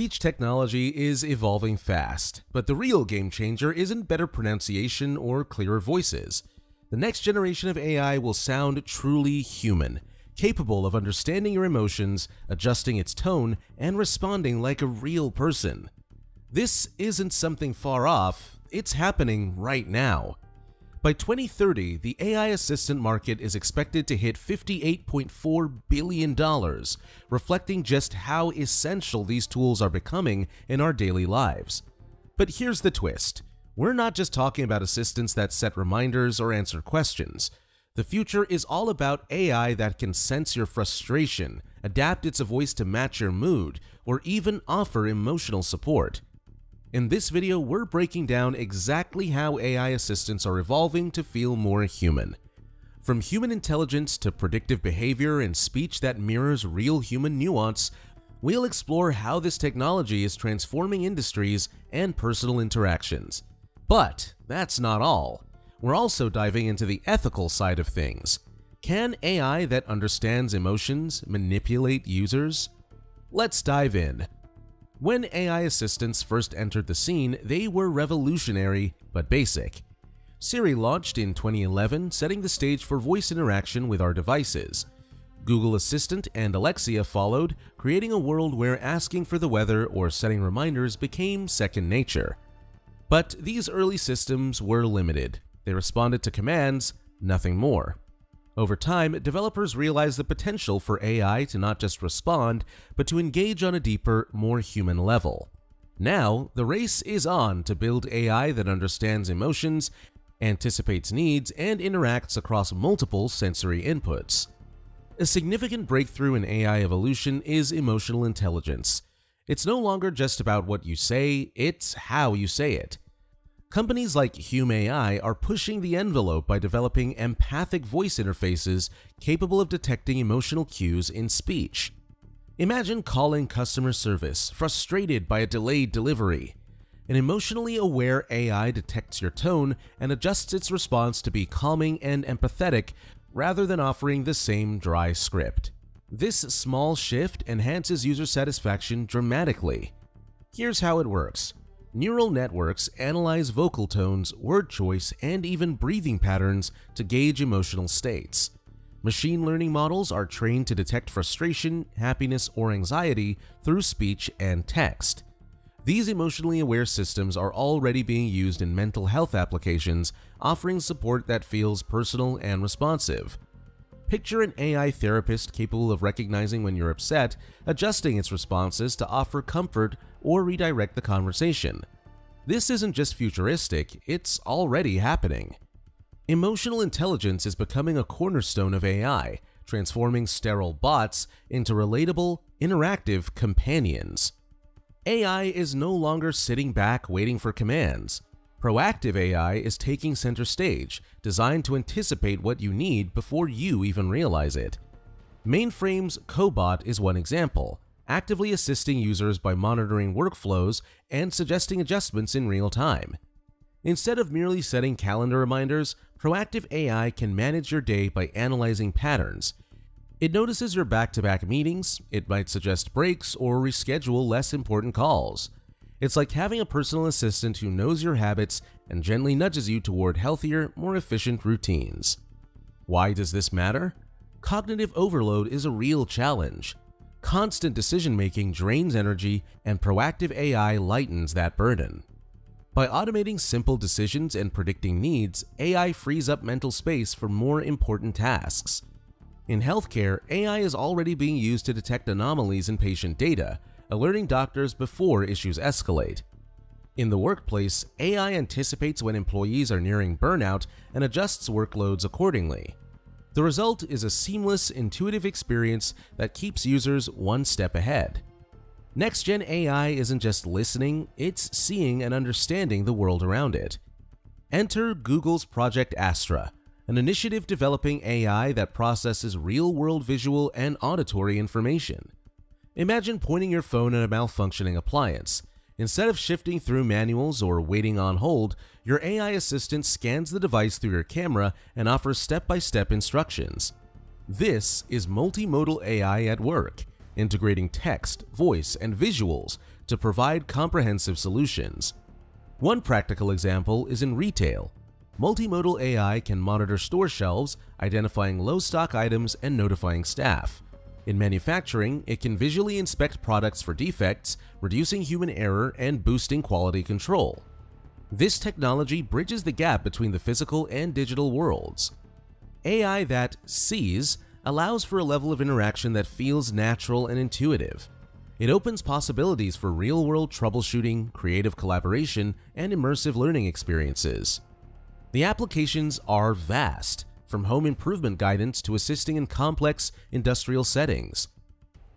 Speech technology is evolving fast, but the real game changer isn't better pronunciation or clearer voices. The next generation of AI will sound truly human, capable of understanding your emotions, adjusting its tone, and responding like a real person. This isn't something far off, it's happening right now. By 2030, the AI assistant market is expected to hit $58.4 billion, reflecting just how essential these tools are becoming in our daily lives. But here's the twist. We're not just talking about assistants that set reminders or answer questions. The future is all about AI that can sense your frustration, adapt its voice to match your mood, or even offer emotional support. In this video, we're breaking down exactly how AI assistants are evolving to feel more human. From human intelligence to predictive behavior and speech that mirrors real human nuance, we'll explore how this technology is transforming industries and personal interactions. But that's not all. We're also diving into the ethical side of things. Can AI that understands emotions manipulate users? Let's dive in. When AI assistants first entered the scene, they were revolutionary but basic. Siri launched in 2011, setting the stage for voice interaction with our devices. Google Assistant and Alexa followed, creating a world where asking for the weather or setting reminders became second nature. But these early systems were limited. They responded to commands, nothing more. Over time, developers realized the potential for AI to not just respond, but to engage on a deeper, more human level. Now, the race is on to build AI that understands emotions, anticipates needs, and interacts across multiple sensory inputs. A significant breakthrough in AI evolution is emotional intelligence. It's no longer just about what you say, it's how you say it. Companies like Hume AI are pushing the envelope by developing empathic voice interfaces capable of detecting emotional cues in speech. Imagine calling customer service, frustrated by a delayed delivery. An emotionally aware AI detects your tone and adjusts its response to be calming and empathetic rather than offering the same dry script. This small shift enhances user satisfaction dramatically. Here's how it works. Neural networks analyze vocal tones, word choice, and even breathing patterns to gauge emotional states. Machine learning models are trained to detect frustration, happiness, or anxiety through speech and text. These emotionally aware systems are already being used in mental health applications, offering support that feels personal and responsive. Picture an AI therapist capable of recognizing when you're upset, adjusting its responses to offer comfort or redirect the conversation. This isn't just futuristic, it's already happening. Emotional intelligence is becoming a cornerstone of AI, transforming sterile bots into relatable, interactive companions. AI is no longer sitting back waiting for commands. Proactive AI is taking center stage, designed to anticipate what you need before you even realize it. Mainframe's Cobot is one example, actively assisting users by monitoring workflows and suggesting adjustments in real time. Instead of merely setting calendar reminders, proactive AI can manage your day by analyzing patterns. It notices your back-to-back -back meetings, it might suggest breaks or reschedule less important calls. It's like having a personal assistant who knows your habits and gently nudges you toward healthier, more efficient routines. Why does this matter? Cognitive overload is a real challenge. Constant decision making drains energy, and proactive AI lightens that burden. By automating simple decisions and predicting needs, AI frees up mental space for more important tasks. In healthcare, AI is already being used to detect anomalies in patient data, alerting doctors before issues escalate. In the workplace, AI anticipates when employees are nearing burnout and adjusts workloads accordingly. The result is a seamless, intuitive experience that keeps users one step ahead. Next-gen AI isn't just listening, it's seeing and understanding the world around it. Enter Google's Project Astra, an initiative developing AI that processes real-world visual and auditory information. Imagine pointing your phone at a malfunctioning appliance. Instead of shifting through manuals or waiting on hold, your AI assistant scans the device through your camera and offers step-by-step -step instructions. This is multimodal AI at work, integrating text, voice, and visuals to provide comprehensive solutions. One practical example is in retail. Multimodal AI can monitor store shelves, identifying low stock items and notifying staff. In manufacturing, it can visually inspect products for defects, reducing human error and boosting quality control. This technology bridges the gap between the physical and digital worlds. AI that sees allows for a level of interaction that feels natural and intuitive. It opens possibilities for real-world troubleshooting, creative collaboration, and immersive learning experiences. The applications are vast, from home improvement guidance to assisting in complex industrial settings.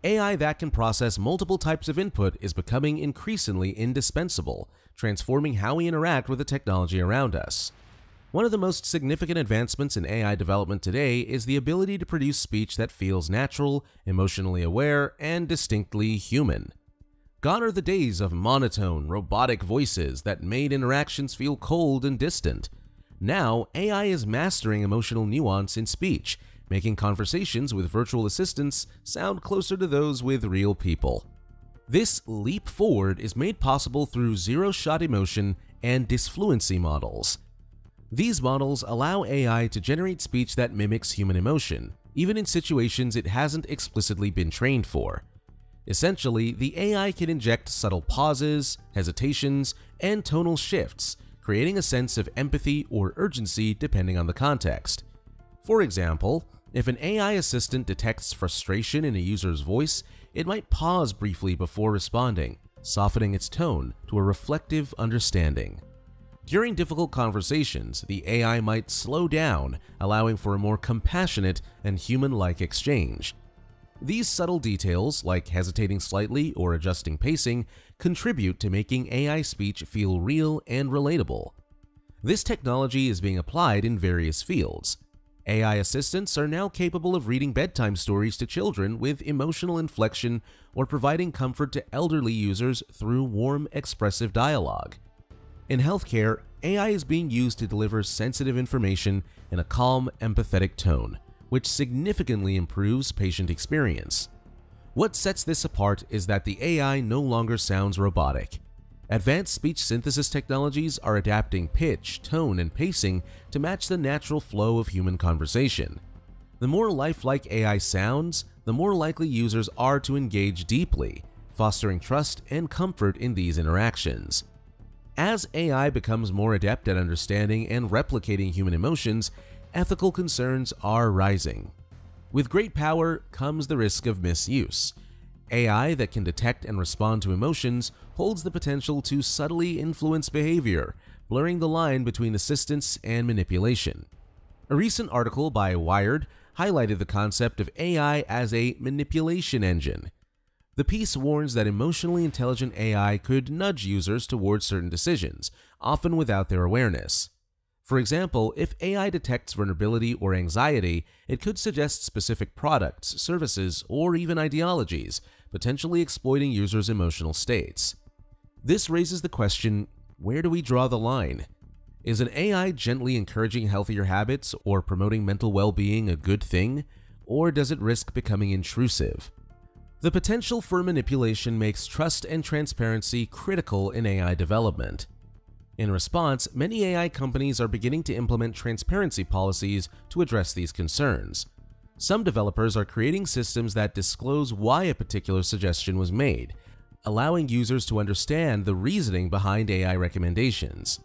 AI that can process multiple types of input is becoming increasingly indispensable, transforming how we interact with the technology around us. One of the most significant advancements in AI development today is the ability to produce speech that feels natural, emotionally aware, and distinctly human. Gone are the days of monotone, robotic voices that made interactions feel cold and distant. Now, AI is mastering emotional nuance in speech, making conversations with virtual assistants sound closer to those with real people. This leap forward is made possible through zero-shot emotion and disfluency models. These models allow AI to generate speech that mimics human emotion, even in situations it hasn't explicitly been trained for. Essentially, the AI can inject subtle pauses, hesitations, and tonal shifts, creating a sense of empathy or urgency depending on the context. For example, if an AI assistant detects frustration in a user's voice, it might pause briefly before responding, softening its tone to a reflective understanding. During difficult conversations, the AI might slow down, allowing for a more compassionate and human-like exchange. These subtle details, like hesitating slightly or adjusting pacing, contribute to making AI speech feel real and relatable. This technology is being applied in various fields. AI assistants are now capable of reading bedtime stories to children with emotional inflection or providing comfort to elderly users through warm, expressive dialogue. In healthcare, AI is being used to deliver sensitive information in a calm, empathetic tone, which significantly improves patient experience. What sets this apart is that the AI no longer sounds robotic. Advanced speech synthesis technologies are adapting pitch, tone, and pacing to match the natural flow of human conversation. The more lifelike AI sounds, the more likely users are to engage deeply, fostering trust and comfort in these interactions. As AI becomes more adept at understanding and replicating human emotions, ethical concerns are rising. With great power comes the risk of misuse. AI that can detect and respond to emotions holds the potential to subtly influence behavior, blurring the line between assistance and manipulation. A recent article by Wired highlighted the concept of AI as a manipulation engine. The piece warns that emotionally intelligent AI could nudge users towards certain decisions, often without their awareness. For example, if AI detects vulnerability or anxiety, it could suggest specific products, services, or even ideologies, potentially exploiting users' emotional states. This raises the question, where do we draw the line? Is an AI gently encouraging healthier habits or promoting mental well-being a good thing, or does it risk becoming intrusive? The potential for manipulation makes trust and transparency critical in AI development. In response, many AI companies are beginning to implement transparency policies to address these concerns. Some developers are creating systems that disclose why a particular suggestion was made, allowing users to understand the reasoning behind AI recommendations.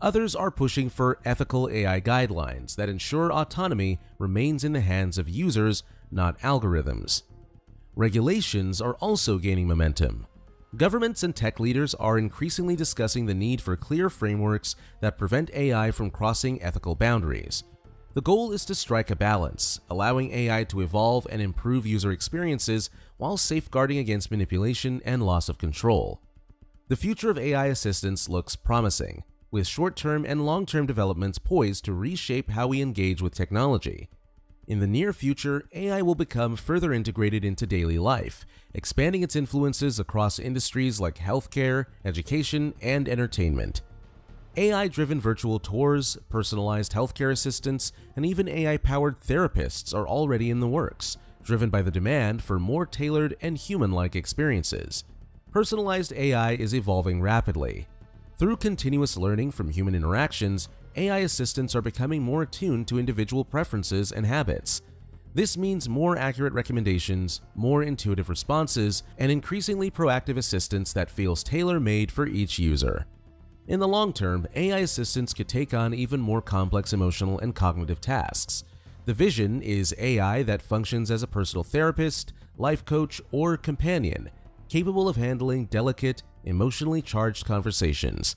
Others are pushing for ethical AI guidelines that ensure autonomy remains in the hands of users, not algorithms. Regulations are also gaining momentum. Governments and tech leaders are increasingly discussing the need for clear frameworks that prevent AI from crossing ethical boundaries. The goal is to strike a balance, allowing AI to evolve and improve user experiences while safeguarding against manipulation and loss of control. The future of AI assistance looks promising, with short-term and long-term developments poised to reshape how we engage with technology. In the near future, AI will become further integrated into daily life, expanding its influences across industries like healthcare, education, and entertainment. AI-driven virtual tours, personalized healthcare assistants, and even AI-powered therapists are already in the works, driven by the demand for more tailored and human-like experiences. Personalized AI is evolving rapidly. Through continuous learning from human interactions, AI assistants are becoming more attuned to individual preferences and habits. This means more accurate recommendations, more intuitive responses, and increasingly proactive assistance that feels tailor-made for each user. In the long term, AI assistants could take on even more complex emotional and cognitive tasks. The vision is AI that functions as a personal therapist, life coach, or companion, capable of handling delicate, emotionally charged conversations.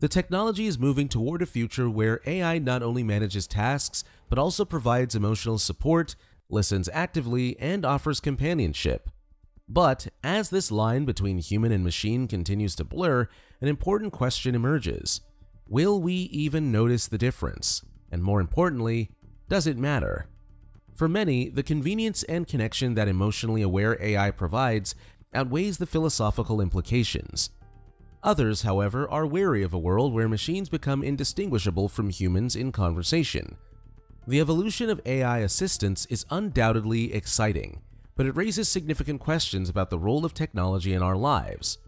The technology is moving toward a future where AI not only manages tasks, but also provides emotional support, listens actively, and offers companionship. But as this line between human and machine continues to blur, an important question emerges. Will we even notice the difference? And more importantly, does it matter? For many, the convenience and connection that emotionally aware AI provides outweighs the philosophical implications. Others, however, are wary of a world where machines become indistinguishable from humans in conversation. The evolution of AI assistants is undoubtedly exciting, but it raises significant questions about the role of technology in our lives.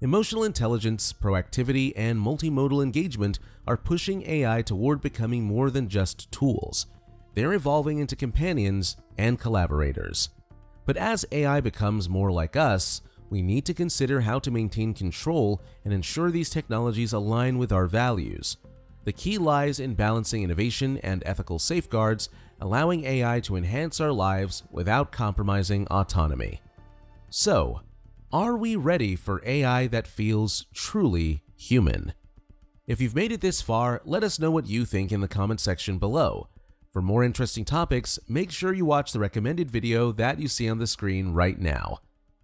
Emotional intelligence, proactivity, and multimodal engagement are pushing AI toward becoming more than just tools. They're evolving into companions and collaborators. But as AI becomes more like us, we need to consider how to maintain control and ensure these technologies align with our values. The key lies in balancing innovation and ethical safeguards, allowing AI to enhance our lives without compromising autonomy. So, are we ready for AI that feels truly human? If you've made it this far, let us know what you think in the comment section below. For more interesting topics, make sure you watch the recommended video that you see on the screen right now.